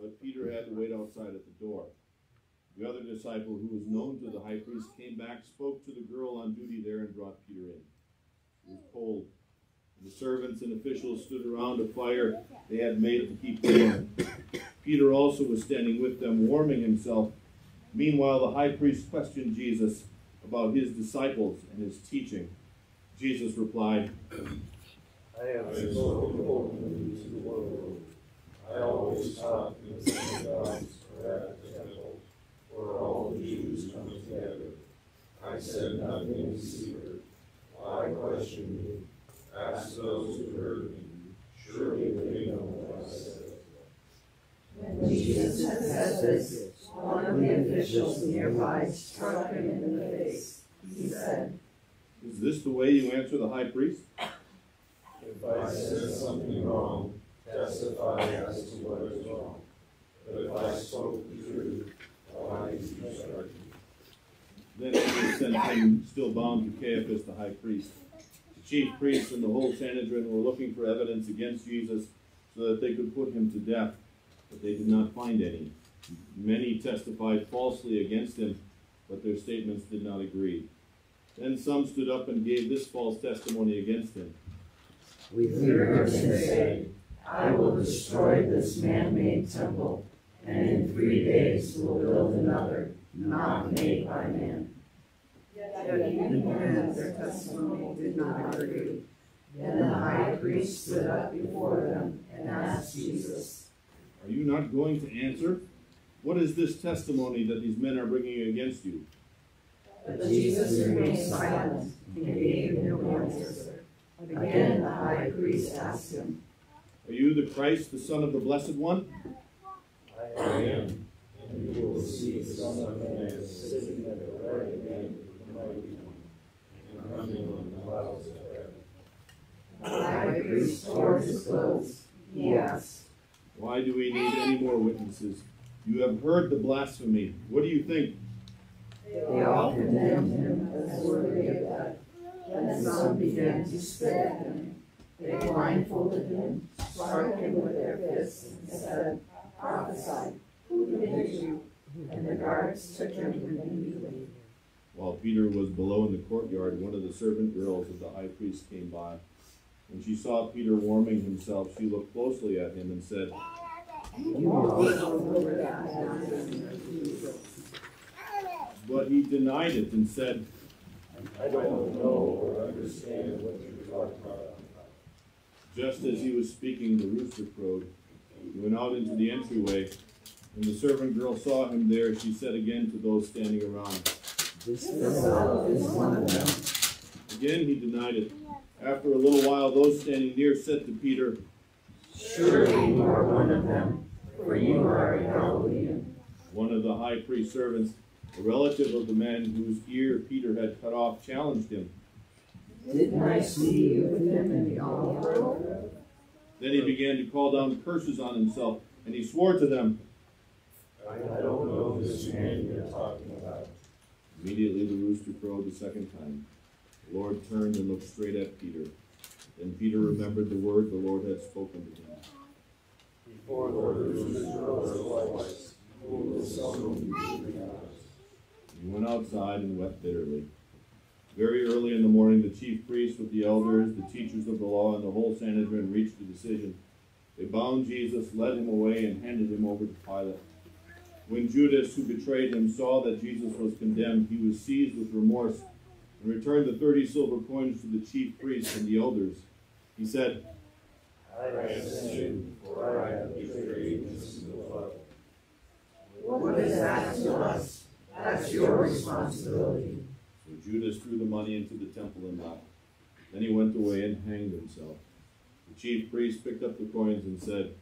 but Peter had to wait outside at the door. The other disciple, who was known to the high priest, came back, spoke to the girl on duty there, and brought Peter in. It was cold. The servants and officials stood around a fire they had made to keep warm. Peter also was standing with them, warming himself. Meanwhile, the high priest questioned Jesus about his disciples and his teaching. Jesus replied, I have spoken to the world. I always taught in the synagogues or at the temple, where all the Jews come together. I said nothing in secret. Why question me? Ask those who heard me. Surely they know what I said. When Jesus had said this, one of the officials nearby struck him in the face. He said, Is this the way you answer the high priest? If I said something wrong, testify as to what is wrong. But if I spoke the truth, why did you strike me? Then they sent him, still bound to Caiaphas the high priest. The chief priests and the whole Sanhedrin were looking for evidence against Jesus so that they could put him to death, but they did not find any. Many testified falsely against him, but their statements did not agree. Then some stood up and gave this false testimony against him. We heard him say, I will destroy this man-made temple, and in three days will build another, not made by man. Yet even then their testimony did not agree. Then the high priest stood up before them and asked Jesus, Are you not going to answer? What is this testimony that these men are bringing against you? But Jesus remained silent and gave no answer. Again the high priest asked him, Are you the Christ, the Son of the Blessed One? I am, and you will see the Son of Man sitting at the right hand of the Mighty One, and coming on the clouds of heaven. The high priest tore his clothes. He asked, Why do we need any more witnesses? You have heard the blasphemy. What do you think? They all condemned him as worthy of death. Then some began to spit at him. They blindfolded him, struck him with their fists, and said, Prophesy, who hit you? And the guards took him immediately. While Peter was below in the courtyard, one of the servant girls of the high priest came by. When she saw Peter warming himself, she looked closely at him and said, You also were that man. But he denied it and said, I don't know or understand what you're talking about. Just as he was speaking, the rooster crowed. He went out into the entryway. When the servant girl saw him there, she said again to those standing around, This fellow is one of them. Again he denied it. After a little while, those standing near said to Peter, Surely you are one of them, for you are a Galilean. One of the high priest's servants, a relative of the man whose ear Peter had cut off, challenged him. Didn't I see you with him in the olive grove? Then he began to call down curses on himself, and he swore to them. I I don't know this man you're talking about. Immediately the rooster crowed the second time. The Lord turned and looked straight at Peter. Then Peter remembered the word the Lord had spoken to him. Before the rooster crows twice, you will seldom be recognized. He went outside and wept bitterly. Very early in the morning, the chief priests with the elders, the teachers of the law, and the whole Sanhedrin reached a decision. They bound Jesus, led him away, and handed him over to Pilate. When Judas, who betrayed him, saw that Jesus was condemned, he was seized with remorse and returned the thirty silver coins to the chief priests and the elders. He said, I have sinned, for I have betrayed innocent blood. What is that to us? That's your responsibility. Judas threw the money into the temple and left. Then he went away and hanged himself. The chief priest picked up the coins and said,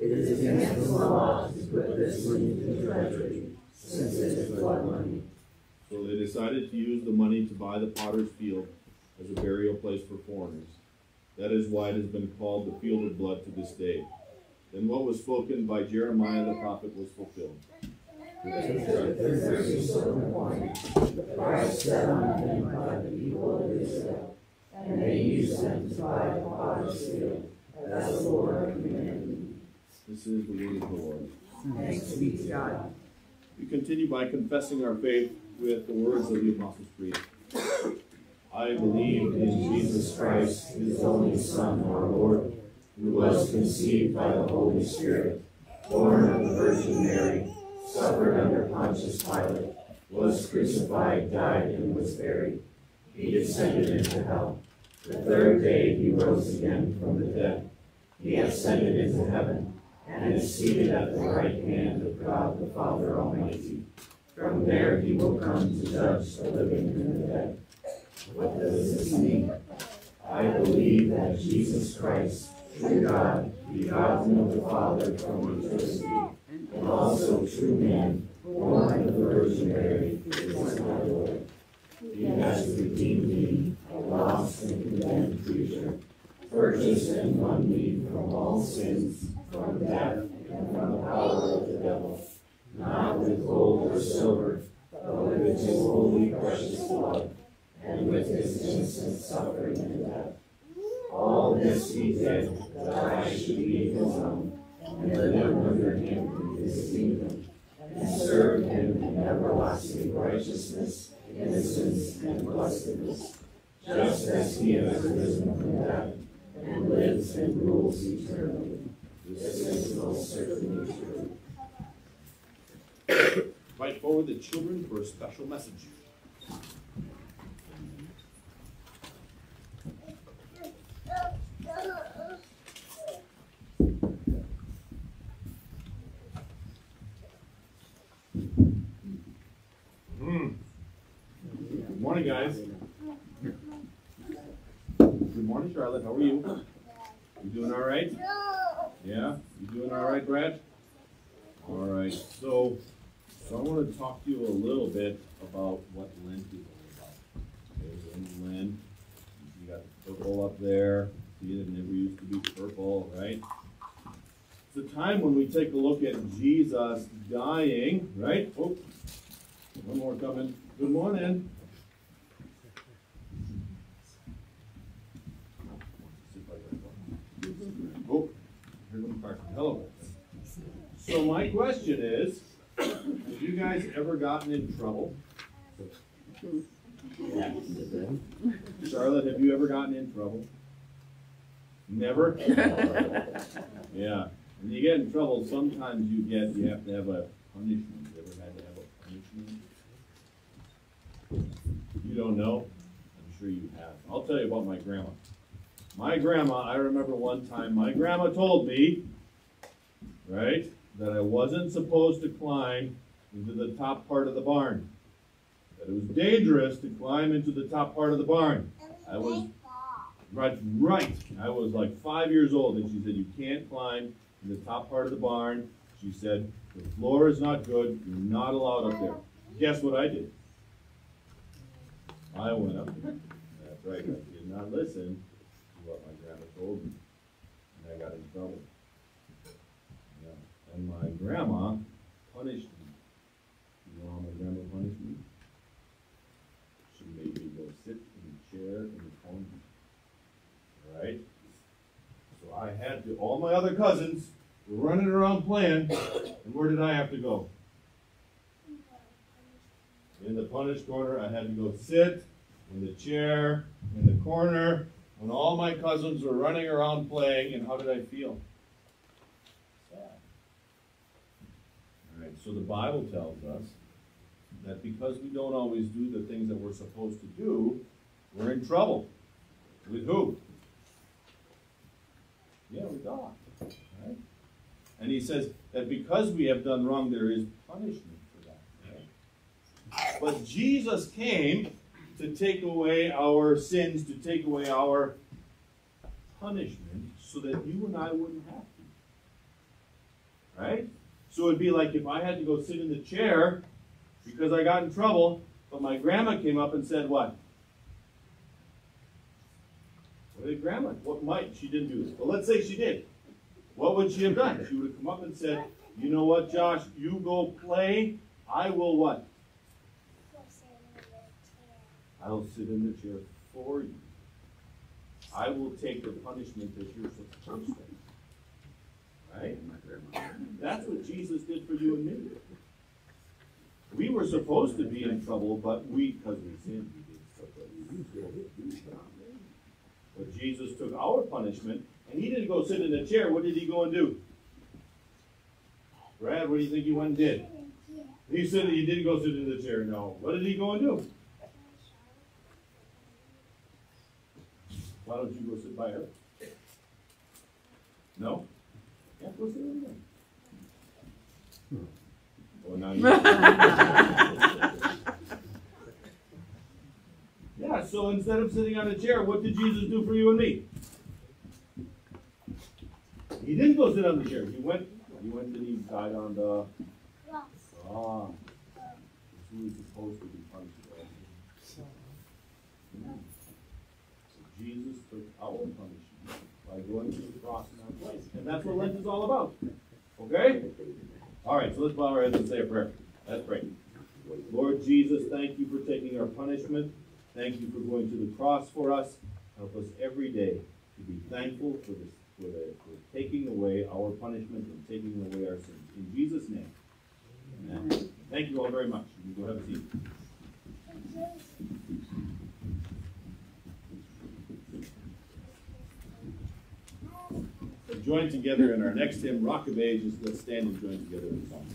It is against the law to put this money into the treasury, since it is blood money. So they decided to use the money to buy the potter's field as a burial place for foreigners. That is why it has been called the field of blood to this day. Then what was spoken by Jeremiah the prophet was fulfilled. They took the thirty silver coins, the price set on them by the people of Israel, and they used them to buy the potter's field, as the Lord commanded. This is the word of the Lord. Thanks be to God. We continue by confessing our faith with the words of the Apostles' Creed. I believe in Jesus Christ, his only Son, our Lord, who was conceived by the Holy Spirit, born of the Virgin Mary, suffered under Pontius Pilate, was crucified, died, and was buried. He descended into hell. The third day he rose again from the dead. He ascended into heaven and is seated at the right hand of God the Father Almighty. From there he will come to judge the living and the dead. What does this mean? I believe that Jesus Christ, true God, begotten of the Father from eternity, and also true man, born of the Virgin Mary, is my Lord. He has redeemed me, a lost and condemned creature, purchased and won me from all sins, from death, and from the power of the devil, not with gold or silver, but with his holy precious blood, and with his innocent suffering and death. All this he did that I should be his own, and live under him in his kingdom, and serve him in everlasting righteousness, innocence, and blessedness, just as he has risen from death, and lives and rules eternally. This is most certainly true. Invite forward the children for a special message. Good morning, guys. Good morning, Charlotte. How are you? You doing all right? Yeah? You doing all right, Brad? All right. So, so I want to talk to you a little bit about what Lent is all about. Okay, Lent? You got the purple up there. See, it never used to be purple, right? It's a time when we take a look at Jesus dying, right? Oh, one more coming. Good morning. Oh, here Hello. So my question is, have you guys ever gotten in trouble? Charlotte, have you ever gotten in trouble? Never? Yeah. When you get in trouble, sometimes you get, you have to have a punishment. You ever had to have a punishment? You don't know? I'm sure you have. I'll tell you about my grandma. My grandma, I remember one time, my grandma told me, right, that I wasn't supposed to climb into the top part of the barn. That it was dangerous to climb into the top part of the barn. I was right, right. I was like five years old, and she said, You can't climb in the top part of the barn. She said, The floor is not good. You're not allowed up there. Guess what I did? I went up there. That's right. I did not listen to what my grandma told me. And I got in trouble. And my grandma punished me. You know how my grandma punished me? She made me go sit in the chair in the corner. Right? So I had to, all my other cousins were running around playing, and where did I have to go? In the punished corner, I had to go sit in the chair in the corner when all my cousins were running around playing, and how did I feel? Sad. All right, so the Bible tells us that because we don't always do the things that we're supposed to do, we're in trouble. With who? Yeah, with God. Right? And he says that because we have done wrong, there is punishment for that. Right? But Jesus came to take away our sins, to take away our punishment, so that you and I wouldn't have to. Right? So it'd be like if I had to go sit in the chair because I got in trouble, but my grandma came up and said, What? What did grandma? What might? She didn't do this. But let's say she did. What would she have done? She would have come up and said, You know what, Josh? You go play. I will what? I'll sit in the chair for you. I will take the punishment that you're supposed to. Right? That's what Jesus did for you and me. We were supposed to be in trouble, but we, because we sinned, we did stuff that we didn't. But Jesus took our punishment, and he didn't go sit in a chair. What did he go and do? Brad, what do you think he went and did? He said that he didn't go sit in the chair. No. What did he go and do? Why don't you go sit by her? No? Well, now you. yeah, so instead of sitting on a chair, what did Jesus do for you and me? He didn't go sit on the chair. He went, he went and he died on the Ah, who is supposed to be punished for So Jesus took our punishment by going to the cross place. And that's what Lent is all about. Okay? All right, so let's bow our heads and say a prayer. Let's pray. Lord Jesus, thank you for taking our punishment. Thank you for going to the cross for us. Help us every day to be thankful for this, for, the, for taking away our punishment and taking away our sins. In Jesus' name. Amen. Thank you all very much. You go have a seat. Join together in our next hymn, Rock of Ages. Let's stand and join together in song.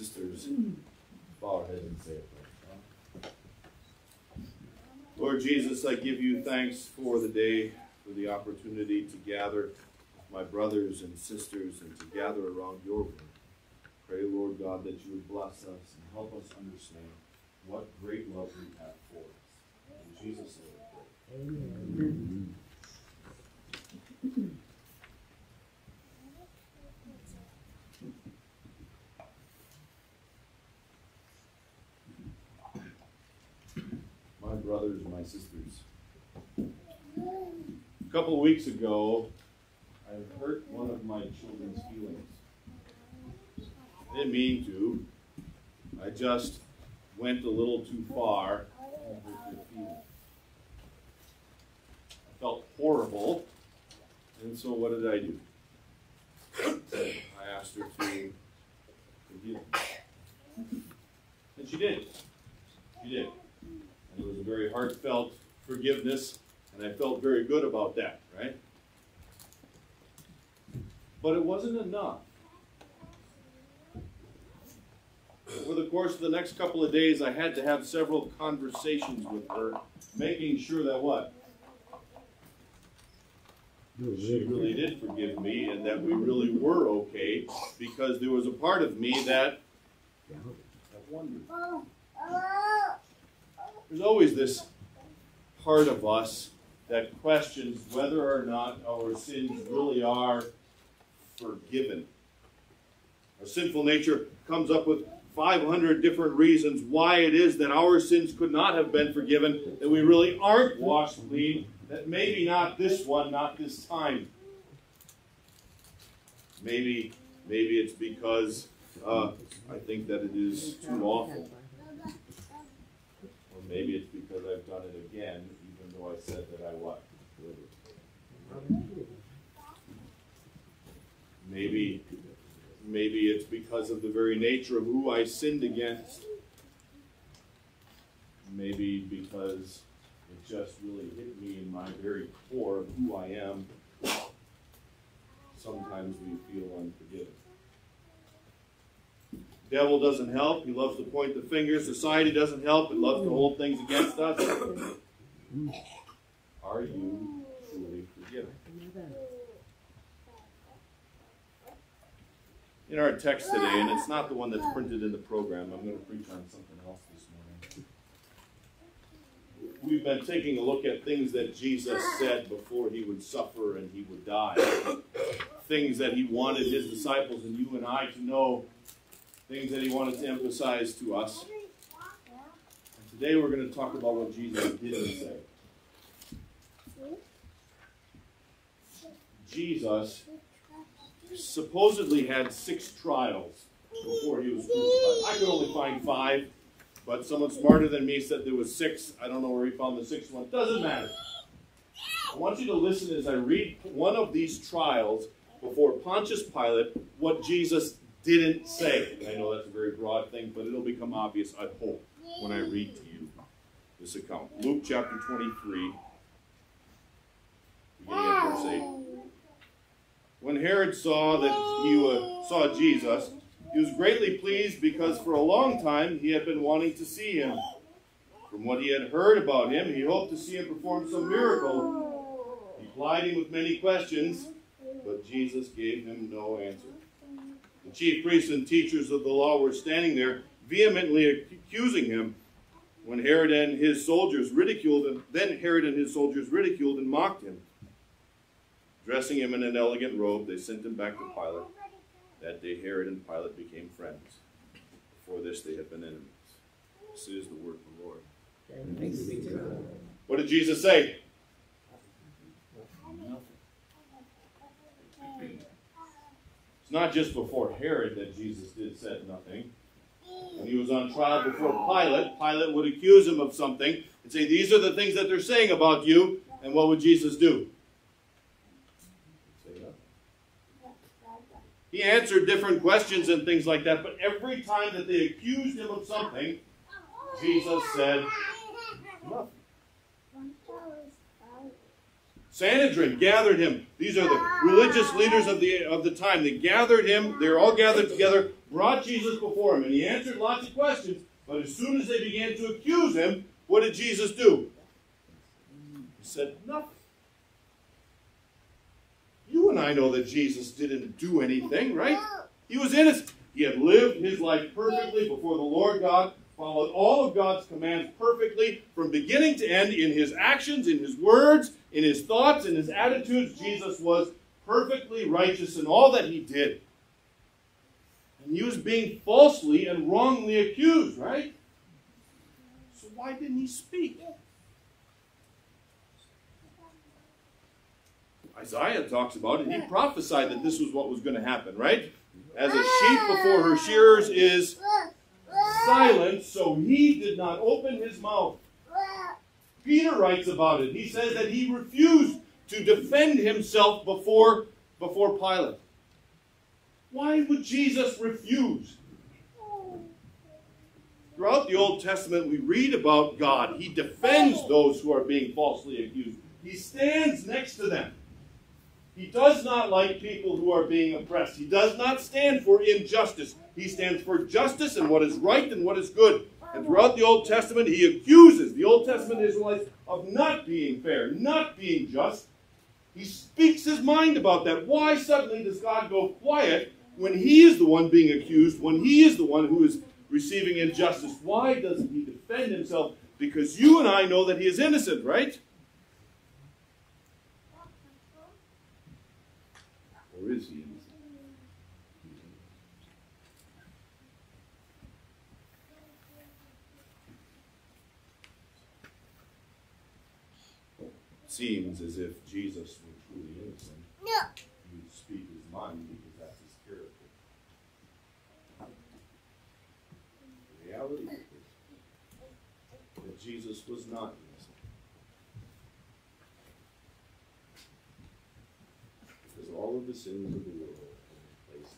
Sisters bow our heads and say prayer. Lord Jesus, I give you thanks for the day for the opportunity to gather my brothers and sisters and to gather around your word. Pray, Lord God, that you would bless us and help us understand what great love we have for us. In Jesus' name Amen. My brothers, my sisters. A couple of weeks ago, I hurt one of my children's feelings. I didn't mean to. I just went a little too far their feelings. I felt horrible, and so what did I do? I asked her to forgive me. And she did. She did. And it was a very heartfelt forgiveness, and I felt very good about that, right? But it wasn't enough. Over the course of the next couple of days, I had to have several conversations with her, making sure that what? She really did forgive me and that we really were okay because there was a part of me that, that wondered. There's always this part of us that questions whether or not our sins really are forgiven. Our sinful nature comes up with 500 different reasons why it is that our sins could not have been forgiven, that we really aren't washed clean, that maybe not this one, not this time. Maybe, maybe it's because uh, I think that it is too awful. Or maybe it's because I've done it again, even though I said that I what? Maybe, maybe it's because of the very nature of who I sinned against. Maybe because it just really hit me in my very core of who I am. Sometimes we feel unforgiven. Devil doesn't help. He loves to point the finger. Society doesn't help. It loves to hold things against us. Are you truly forgiven? In our text today, and it's not the one that's printed in the program, I'm going to preach on something else this morning. We've been taking a look at things that Jesus said before he would suffer and he would die. Things that he wanted his disciples and you and I to know things that he wanted to emphasize to us. And today we're going to talk about what Jesus didn't say. Jesus supposedly had six trials before he was crucified. I could only find five, but someone smarter than me said there was six. I don't know where he found the sixth one. Doesn't matter. I want you to listen as I read one of these trials before Pontius Pilate what Jesus didn't say. I know that's a very broad thing, but it'll become obvious, I hope, when I read to you this account. Luke chapter 23, beginning at verse 8. When Herod saw that he saw Jesus, he was greatly pleased because for a long time he had been wanting to see him. From what he had heard about him, he hoped to see him perform some miracle. He plied him with many questions, but Jesus gave him no answer. The chief priests and teachers of the law were standing there, vehemently accusing him. When Herod and his soldiers ridiculed him, then Herod and his soldiers ridiculed and mocked him. Dressing him in an elegant robe, they sent him back to Pilate. That day Herod and Pilate became friends. Before this they had been enemies. This is the word of the Lord. What did Jesus say? It's not just before Herod that Jesus did said nothing. When he was on trial before Pilate, Pilate would accuse him of something and say, These are the things that they're saying about you. And what would Jesus do? He answered different questions and things like that, but every time that they accused him of something, Jesus said nothing. Sanhedrin gathered him. These are the religious leaders of the, of the time. They gathered him. They were all gathered together, brought Jesus before him, and he answered lots of questions. But as soon as they began to accuse him, what did Jesus do? He said nothing. And I know that Jesus didn't do anything, right? He was innocent. He had lived his life perfectly before the Lord God, followed all of God's commands perfectly from beginning to end in his actions, in his words, in his thoughts, in his attitudes. Jesus was perfectly righteous in all that he did. And he was being falsely and wrongly accused, right? So why didn't he speak? Isaiah talks about it. He prophesied that this was what was going to happen, right? As a sheep before her shearers is silent, so he did not open his mouth. Peter writes about it. He says that he refused to defend himself before, before Pilate. Why would Jesus refuse? Throughout the Old Testament, we read about God. He defends those who are being falsely accused, He stands next to them. He does not like people who are being oppressed. He does not stand for injustice. He stands for justice and what is right and what is good. And throughout the Old Testament, he accuses the Old Testament Israelites of not being fair, not being just. He speaks his mind about that. Why suddenly does God go quiet when he is the one being accused, when he is the one who is receiving injustice? Why doesn't he defend himself? Because you and I know that he is innocent, right? Or is he innocent? Seems as if Jesus were truly innocent. No. He would speak his mind because that's his character. The reality is that Jesus was not innocent. Because all of the sins of the world were placed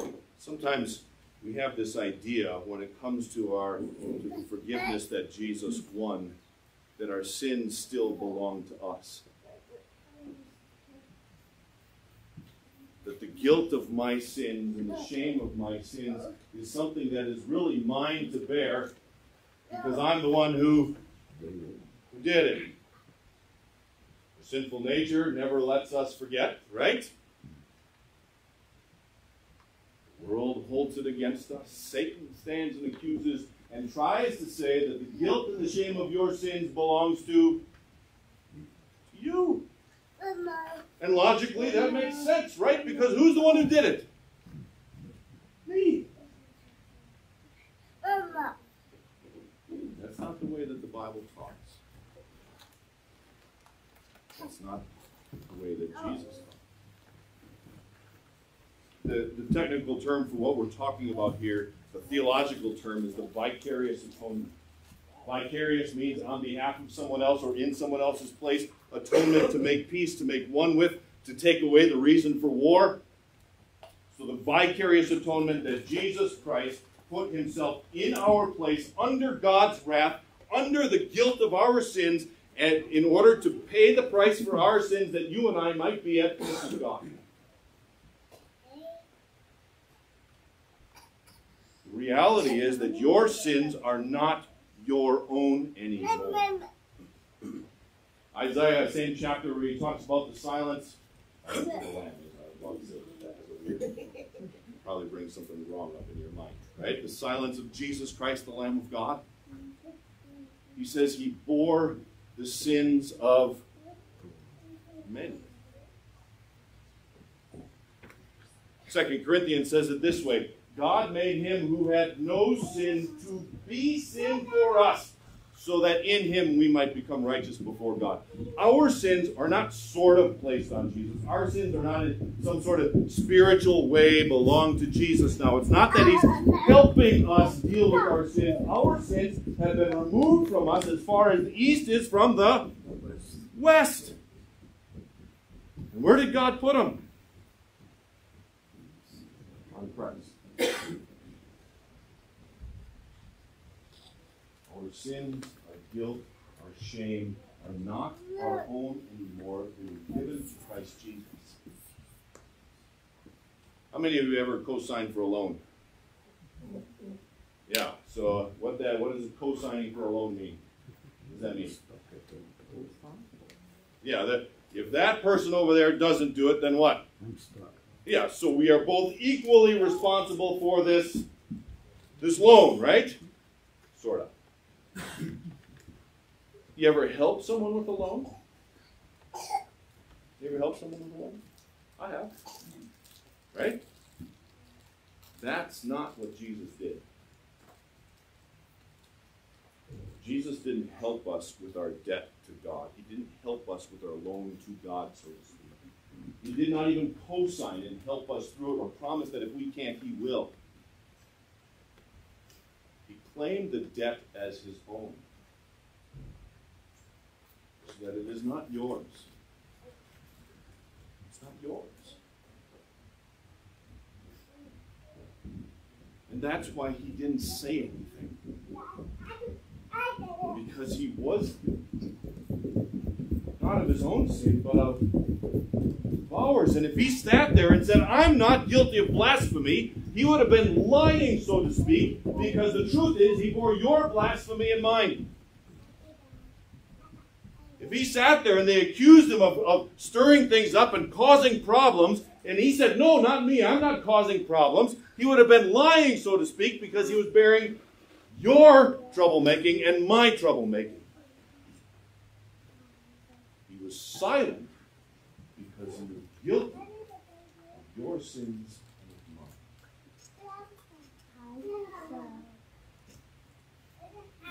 on him. Sometimes we have this idea when it comes to our forgiveness that Jesus won, that our sins still belong to us. That the guilt of my sins and the shame of my sins is something that is really mine to bear because I'm the one who, who did it. The sinful nature never lets us forget, right? The world holds it against us. Satan stands and accuses and tries to say that the guilt and the shame of your sins belongs to you. And logically, that makes sense, right? Because who's the one who did it? Me. That's not the way that the Bible talks. That's not the way that Jesus. The, the technical term for what we're talking about here, the theological term, is the vicarious atonement. Vicarious means on behalf of someone else or in someone else's place, atonement to make peace, to make one with, to take away the reason for war. So the vicarious atonement that Jesus Christ put himself in our place under God's wrath, under the guilt of our sins, and in order to pay the price for our sins that you and I might be at peace with God. Reality is that your sins are not your own anymore. Isaiah, same chapter where he talks about the silence. Probably brings something wrong up in your mind, right? The silence of Jesus Christ, the Lamb of God. He says he bore the sins of many. Second Corinthians says it this way God made him who had no sin to be sin for us, so that in him we might become righteous before God. Our sins are not sort of placed on Jesus. Our sins are not in some sort of spiritual way belong to Jesus now. It's not that he's helping us deal with our sins. Our sins have been removed from us as far as the east is from the west. And where did God put them? On Christ. Sins, our guilt, our shame are not our own anymore. They were given to Christ Jesus. How many of you ever co-signed for a loan? Yeah. So what that what does co-signing for a loan mean? What does that mean? Yeah. That if that person over there doesn't do it, then what? I'm stuck. Yeah, so we are both equally responsible for this this loan, right? Sort of. You ever help someone with a loan? You ever help someone with a loan? I have. Right? That's not what Jesus did. Jesus didn't help us with our debt to God. He didn't help us with our loan to God, so to speak. He did not even co sign and help us through it or promise that if we can't, He will claim the debt as his own, so that it is not yours. It's not yours. And that's why he didn't say anything. Because he was guilty not of his own sin, but of ours. And if he sat there and said, I'm not guilty of blasphemy, he would have been lying, so to speak, because the truth is he bore your blasphemy and mine. If he sat there and they accused him of, of stirring things up and causing problems, and he said, No, not me, I'm not causing problems, he would have been lying, so to speak, because he was bearing your troublemaking and my troublemaking. He was silent because you are guilty of your sins and of mine.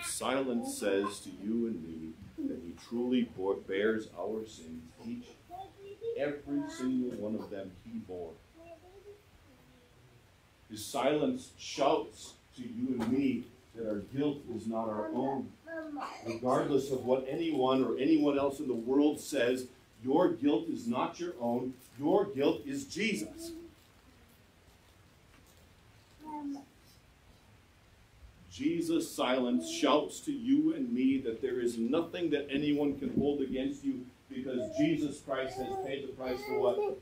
Silence says to you and me that he truly bore, bears our sins, each, every single one of them he bore. His silence shouts to you and me that our guilt is not our own. Regardless of what anyone or anyone else in the world says, your guilt is not your own. Your guilt is Jesus. Jesus' silence shouts to you and me that there is nothing that anyone can hold against you because Jesus Christ has paid the price for what?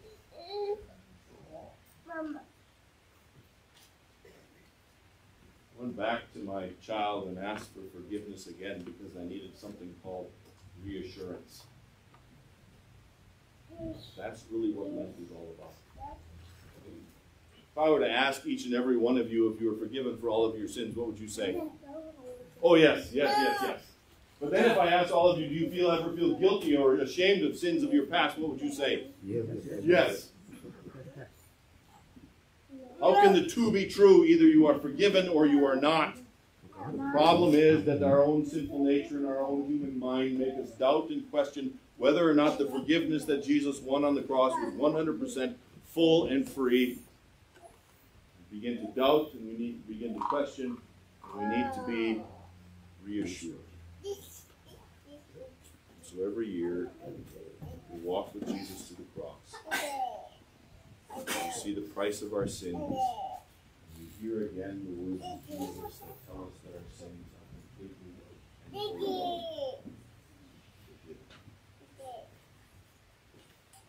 Went back to my child and asked for forgiveness again because I needed something called reassurance. That's really what Lent is all about. If I were to ask each and every one of you if you were forgiven for all of your sins, what would you say? Oh, yes, yes, yes, yes. But then if I ask all of you, do you feel ever feel guilty or ashamed of sins of your past, what would you say? Yes. Yes. How can the two be true? Either you are forgiven or you are not. The problem is that our own sinful nature and our own human mind make us doubt and question whether or not the forgiveness that Jesus won on the cross was 100% full and free. We begin to doubt and we need to begin to question. We need to be reassured. So every year, we walk with Jesus to the cross. We see the price of our sins. We hear again the words of Jesus that tell us that our sins are completely and freely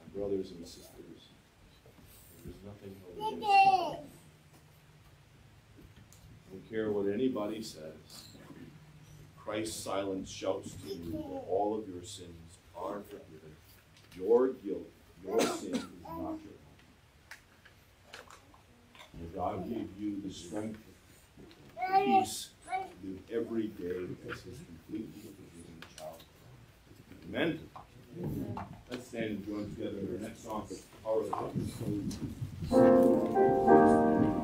My brothers and sisters, there is nothing held against you. Don't care what anybody says. Christ's silence shouts to you that all of your sins are forgiven. Your guilt, your sin is not your own. May God give you the strength, and peace live every day as His completely forgiven child. Amen. Let's stand and join together in our next song, Power of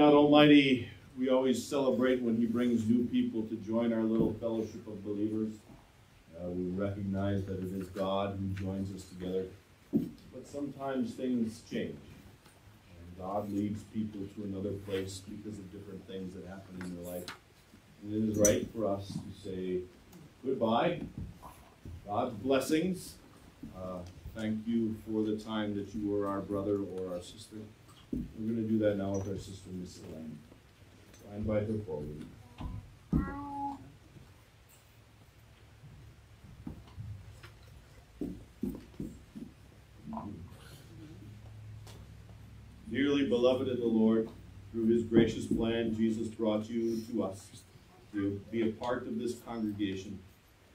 God Almighty, we always celebrate when He brings new people to join our little fellowship of believers. Uh, we recognize that it is God who joins us together, but sometimes things change. And God leads people to another place because of different things that happen in their life. And it is right for us to say goodbye God's blessings. Uh, thank you for the time that you were our brother or our sister. We're going to do that now with our sister, Miss Elaine. So I invite her forward. Dearly beloved in the Lord, through his gracious plan, Jesus brought you to us to be a part of this congregation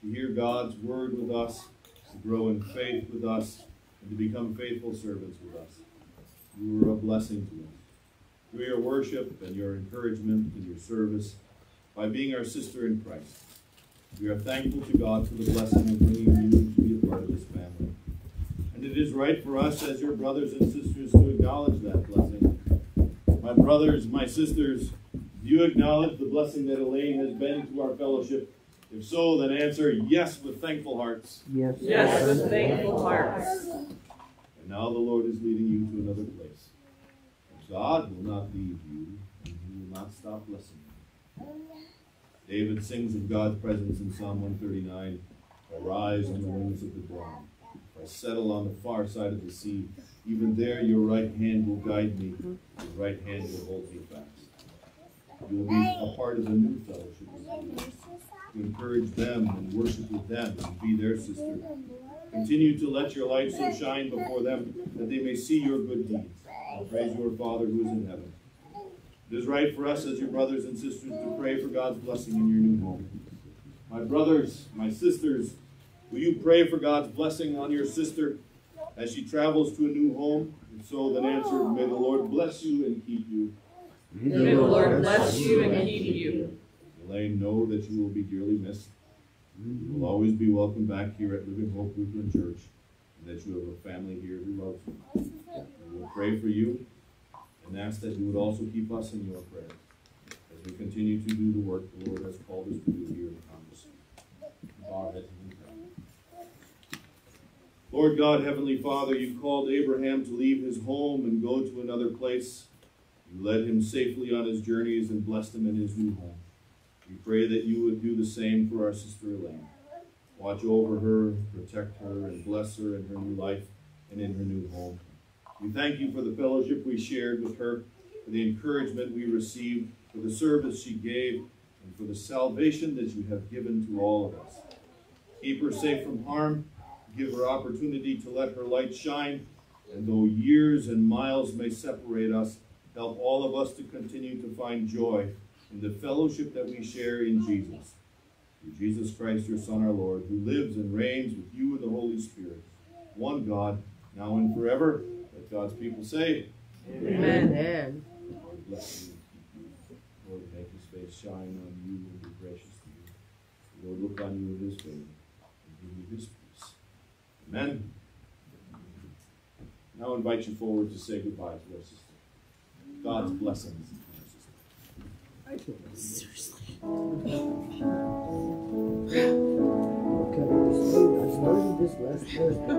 to hear God's word with us, to grow in faith with us, and to become faithful servants with us. You are a blessing to us. Through your worship and your encouragement and your service, by being our sister in Christ, we are thankful to God for the blessing of bringing you to be a part of this family. And it is right for us as your brothers and sisters to acknowledge that blessing. My brothers, my sisters, do you acknowledge the blessing that Elaine has been to our fellowship if so, then answer yes with thankful hearts. Yes. Yes, with thankful hearts. And now the Lord is leading you to another place. God will not leave you, and He will not stop blessing you. David sings of God's presence in Psalm 139 Arise on the wings of the dawn. I settle on the far side of the sea. Even there your right hand will guide me, your right hand will hold me fast. You will be a part of the new fellowship to encourage them and worship with them and be their sister. Continue to let your light so shine before them that they may see your good deeds and praise your Father who is in heaven. It is right for us as your brothers and sisters to pray for God's blessing in your new home. My brothers, my sisters, will you pray for God's blessing on your sister as she travels to a new home? If so, then answer, May the Lord bless you and keep you. May the Lord bless you and keep you. Elaine, know that you will be dearly missed. You will always be welcome back here at Living Hope Lutheran Church, and that you have a family here who loves you. We will pray for you and ask that you would also keep us in your prayers as we continue to do the work the Lord has called us to do here in Congress. And. Lord God, Heavenly Father, you called Abraham to leave his home and go to another place. You led him safely on his journeys and blessed him in his new home. We pray that you would do the same for our sister Elaine. Watch over her, protect her, and bless her in her new life and in her new home. We thank you for the fellowship we shared with her, for the encouragement we received, for the service she gave, and for the salvation that you have given to all of us. Keep her safe from harm, give her opportunity to let her light shine, and though years and miles may separate us, help all of us to continue to find joy in the fellowship that we share in Jesus. Through Jesus Christ, your Son, our Lord, who lives and reigns with you in the Holy Spirit, one God, now and forever. Let God's people say, Amen. Lord bless you and keep you. Lord make his face shine on you and be gracious to you. Lord look on you with his favor and give you his peace. Amen. Now I invite you forward to say goodbye to our sister. God's blessings. Sister. Okay, I started this last Thursday.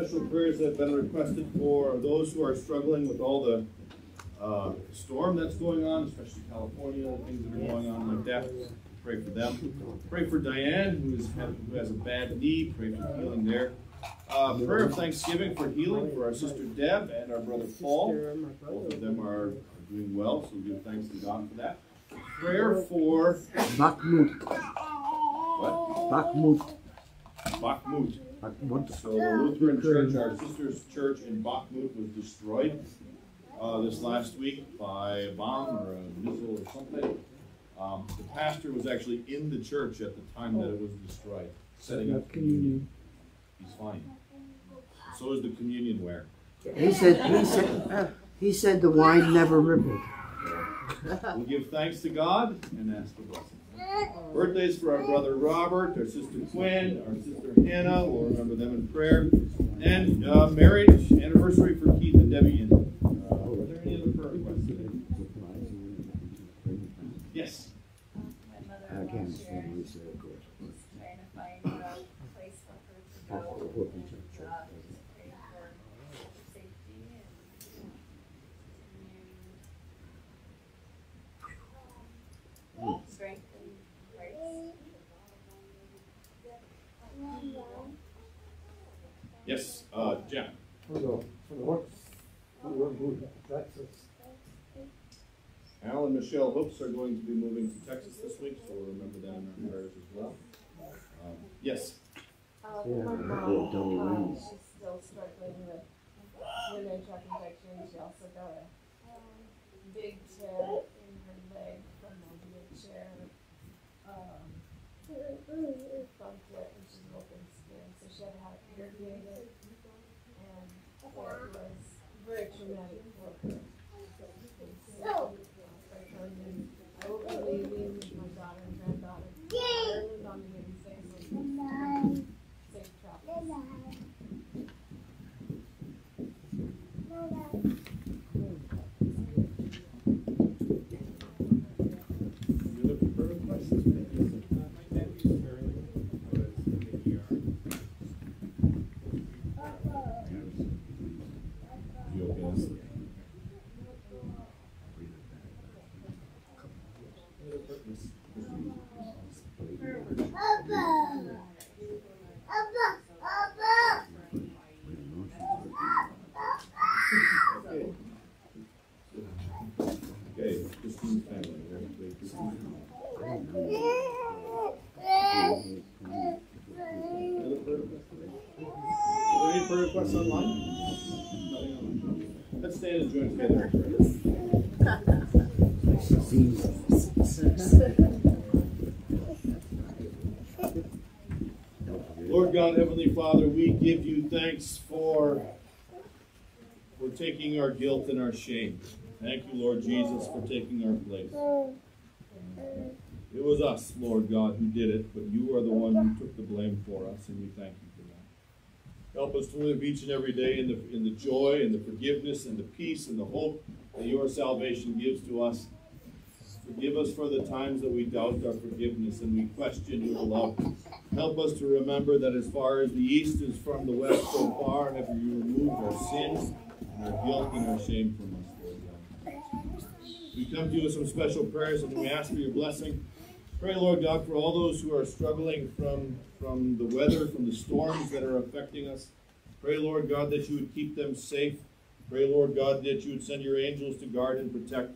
Special prayers that have been requested for those who are struggling with all the uh, storm that's going on, especially California, things that are going on like that. Pray for them. Pray for Diane, who, is, who has a bad knee. Pray for healing there. Uh, prayer of thanksgiving for healing for our sister Deb and our brother Paul. Both of them are doing well, so give thanks to God for that. Prayer for Bakhmut. what? Bakhmut. Bakhmut. Bakhmut. So the Lutheran church, our sister's church in Bakhmut was destroyed uh, this last week by a bomb or a missile or something. Um, the pastor was actually in the church at the time that it was destroyed, setting up communion. He's fine. So is the communion ware. He said, he said, he said the wine never rippled. We'll give thanks to God and ask the blessing. Birthdays for our brother Robert, our sister Quinn, our sister Hannah. We'll remember them in prayer. And uh, marriage anniversary for Keith and Debbie. And, uh, are there any other prayer requests today? Yes. My mother I can't last year stand this, of course. was trying to find a place for her to go. and, uh, just pray for her safety and continued strength and grace. Yes, uh, Jack. For the, for the works, for the work Texas. Al and Michelle Hooks are going to be moving to Texas this week, so we'll remember them in our prayers as well. Um, yes. Uh, Yeah, my I mom, did, Tony um, Ramos. she's still struggling with urinary tract infection. She also got a big tear in her leg from a wheelchair. Um, bumped it and she's open skin, so she had to have it irrigated. de Father, we give you thanks for, for taking our guilt and our shame. Thank you, Lord Jesus, for taking our place. It was us, Lord God, who did it, but you are the one who took the blame for us, and we thank you for that. Help us to live each and every day in the, in the joy and the forgiveness and the peace and the hope that your salvation gives to us. Forgive us for the times that we doubt our forgiveness and we question your love. Help us to remember that as far as the east is from the west, so far have you removed our sins and our guilt and our shame from us, Lord God. We come to you with some special prayers and we ask for your blessing. Pray, Lord God, for all those who are struggling from, from the weather, from the storms that are affecting us. Pray, Lord God, that you would keep them safe. Pray, Lord God, that you would send your angels to guard and protect.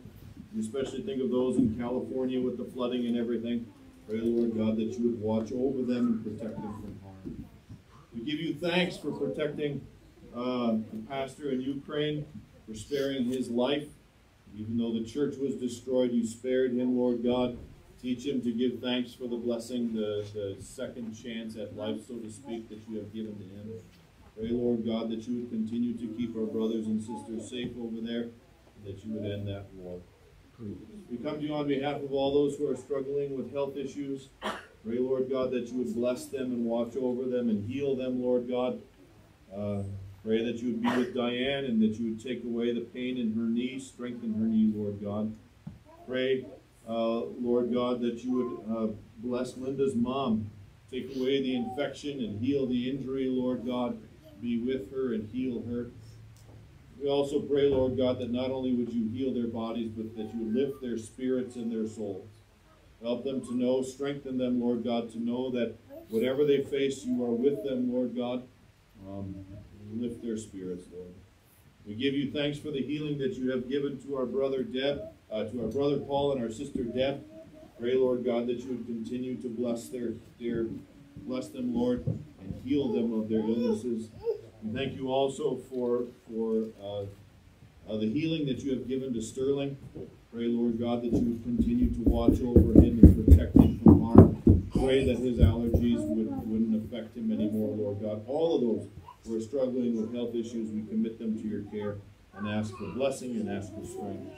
Especially think of those in California with the flooding and everything. Pray, Lord God, that you would watch over them and protect them from harm. We give you thanks for protecting uh, the pastor in Ukraine, for sparing his life. Even though the church was destroyed, you spared him, Lord God. Teach him to give thanks for the blessing, the, the second chance at life, so to speak, that you have given to him. Pray, Lord God, that you would continue to keep our brothers and sisters safe over there, and that you would end that war. We come to you on behalf of all those who are struggling with health issues. Pray, Lord God, that you would bless them and watch over them and heal them, Lord God. Uh, pray that you would be with Diane and that you would take away the pain in her knee, strengthen her knee, Lord God. Pray, uh, Lord God, that you would uh, bless Linda's mom, take away the infection and heal the injury, Lord God. Be with her and heal her. We also pray, Lord God, that not only would you heal their bodies, but that you lift their spirits and their souls. Help them to know, strengthen them, Lord God, to know that whatever they face, you are with them, Lord God. Um, lift their spirits, Lord. We give you thanks for the healing that you have given to our brother Deb, uh, to our brother Paul and our sister Deb. Pray, Lord God, that you would continue to bless their, their bless them, Lord, and heal them of their illnesses. We thank you also for for uh, uh, the healing that you have given to Sterling. Pray, Lord God, that you would continue to watch over him and protect him from harm. Pray that his allergies would, wouldn't affect him anymore, Lord God. All of those who are struggling with health issues, we commit them to your care and ask for blessing and ask for strength.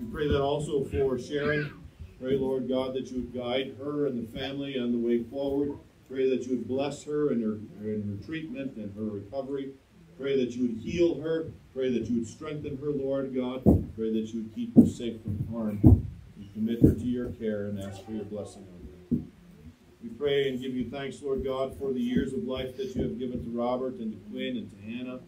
We pray that also for Sharon. Pray, Lord God, that you would guide her and the family on the way forward. Pray that you would bless her in her, in her treatment and her recovery. Pray that you would heal her. Pray that you would strengthen her, Lord God. Pray that you would keep her safe from harm. We commit her to your care and ask for your blessing on her. We pray and give you thanks, Lord God, for the years of life that you have given to Robert and to Quinn and to Hannah.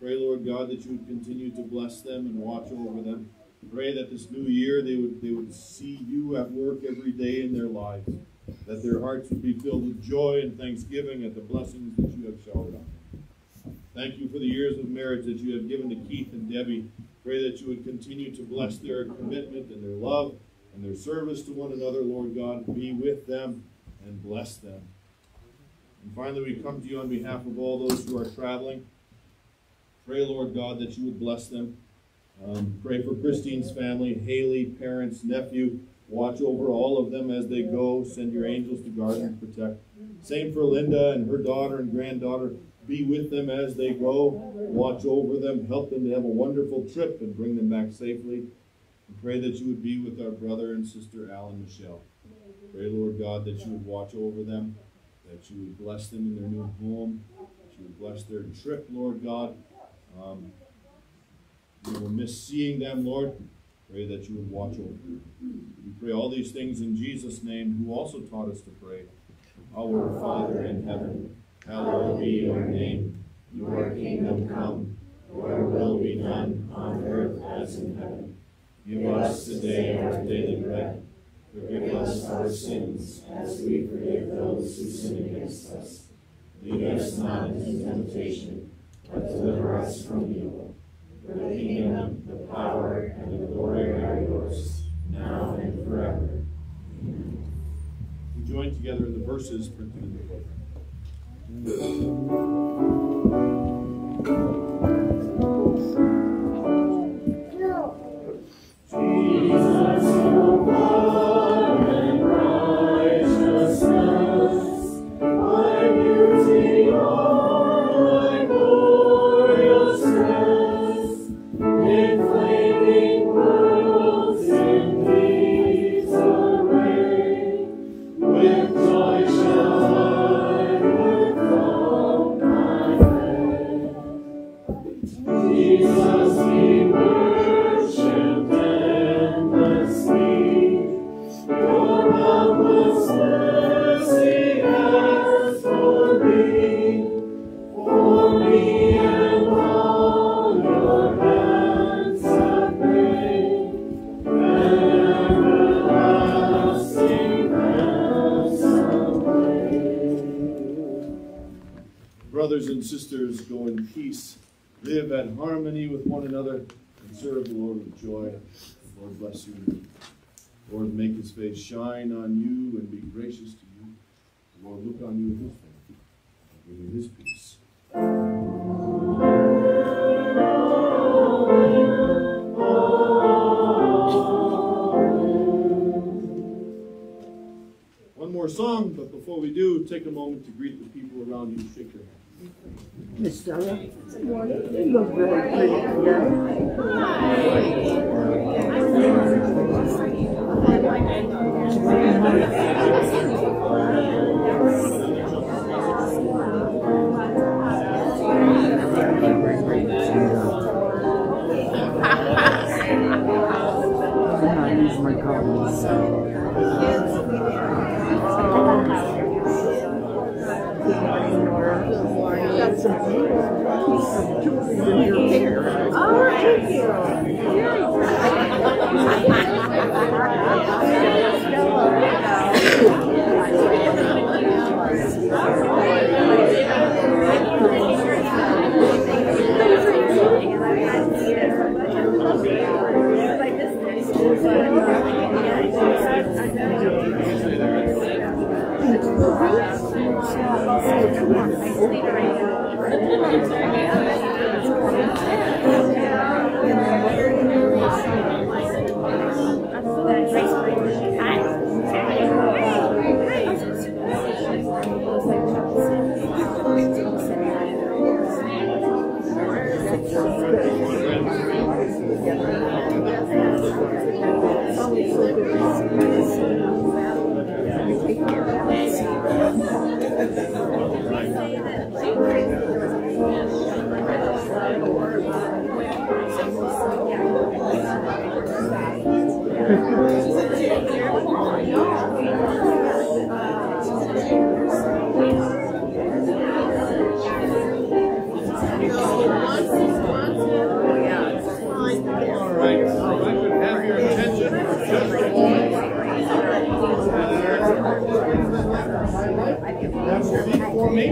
Pray, Lord God, that you would continue to bless them and watch over them. Pray that this new year they would they would see you at work every day in their lives. That their hearts would be filled with joy and thanksgiving at the blessings that you have showered on them. Thank you for the years of marriage that you have given to Keith and Debbie. Pray that you would continue to bless their commitment and their love and their service to one another, Lord God. Be with them and bless them. And finally, we come to you on behalf of all those who are traveling. Pray, Lord God, that you would bless them. Um, pray for Christine's family, Haley, parents, nephew. Watch over all of them as they go. Send your angels to guard and protect. Same for Linda and her daughter and granddaughter. Be with them as they go. Watch over them. Help them to have a wonderful trip and bring them back safely. And pray that you would be with our brother and sister Alan Michelle. Pray, Lord God, that you would watch over them, that you would bless them in their new home, that you would bless their trip, Lord God. Um, we will miss seeing them, Lord. Pray that you would watch over them. We pray all these things in Jesus' name, who also taught us to pray. Our Father in heaven, hallowed be your name. Your kingdom come, your will be done on earth as in heaven. Give us today our daily bread. Forgive us our sins as we forgive those who sin against us. Lead us not into temptation, but deliver us from evil. For the kingdom, the power, and the glory are yours, now and forever. Amen. We join together in the verses in the Bless you. Lord make his face shine on you and be gracious to you. Lord look on you with his favor and give you his peace. Do, take a moment to greet the people around you. Shake your hand. Miss Stella, you look very pretty.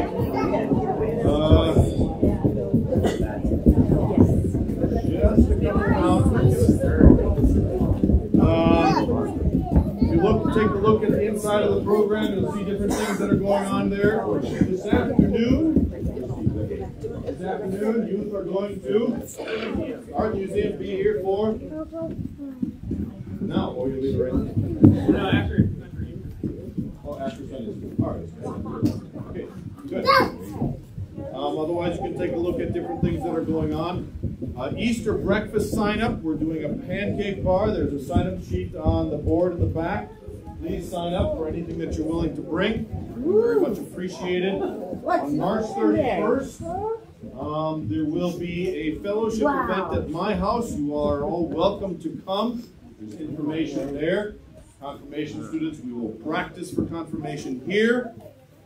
Uh. Uh, If you look, take a look at the inside of the program, you'll see different things that are going on there. This afternoon, this afternoon, youth are going to Art Museum be here for? Now, or you leave it right? No, after. Oh, after Sunday school, all right. Okay, good. Um, otherwise, you can take a look at different things that are going on. Uh, Easter breakfast sign up, we're doing a pancake bar. There's a sign up sheet on the board in the back. Please sign up for anything that you're willing to bring. Very much appreciated. On March 31st, um, there will be a fellowship event at my house. You are all welcome to come. There's information there. Confirmation students, we will practice for confirmation here,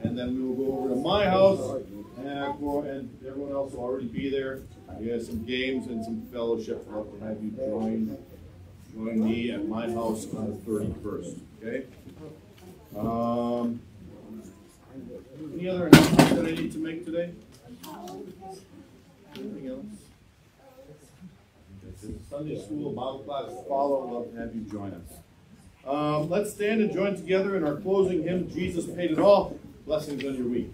and then we will go over to my house, and, for, and everyone else will already be there. We have some games and some fellowship. Love to have you join, join me at my house on the 31st. Okay? Um, any other announcements that I need to make today? Anything else? Sunday school Bible class follow. Love to have you join us. Um, let's stand and join together in our closing hymn, Jesus Paid It All. Blessings on your week.